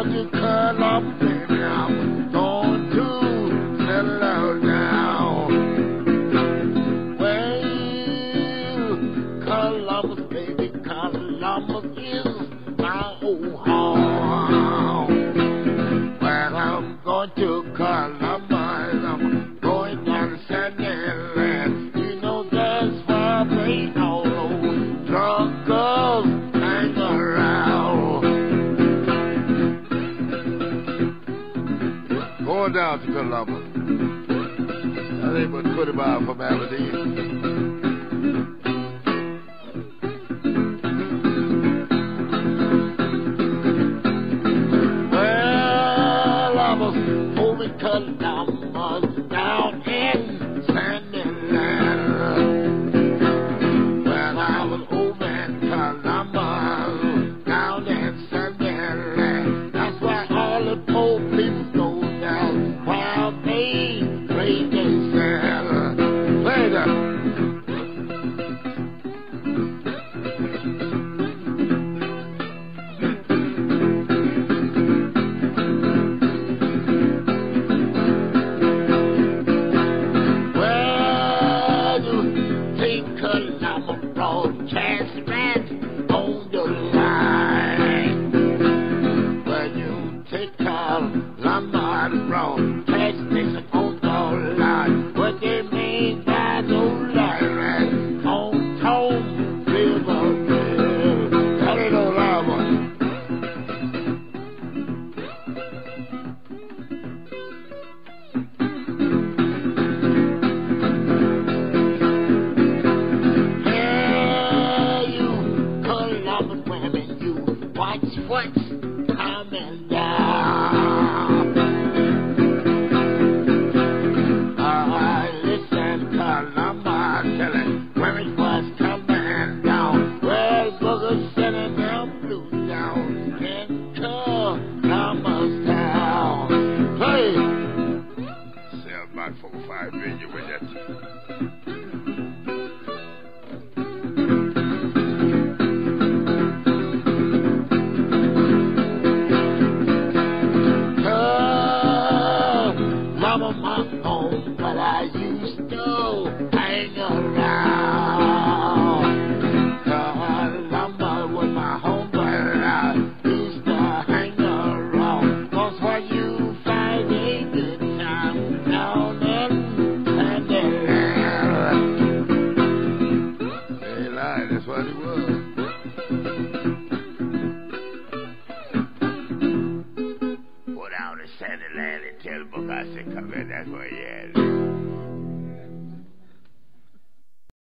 I'm going to now. Well, Columbus, baby, Columbus is my old home. Well, I'm going to Columbus. I'm going down to Sandy Land. You know that's why they all those Going down to Columbus. That ain't but 20 miles from Aberdeen. Well, I was moving Columbus take Columbus broadcast station on the line. What they mean by the on River. It all out. Hey, you women, you watch what's coming down. Five million with that. Mama, my home, but I used to hang around. And tell Book I said, come in,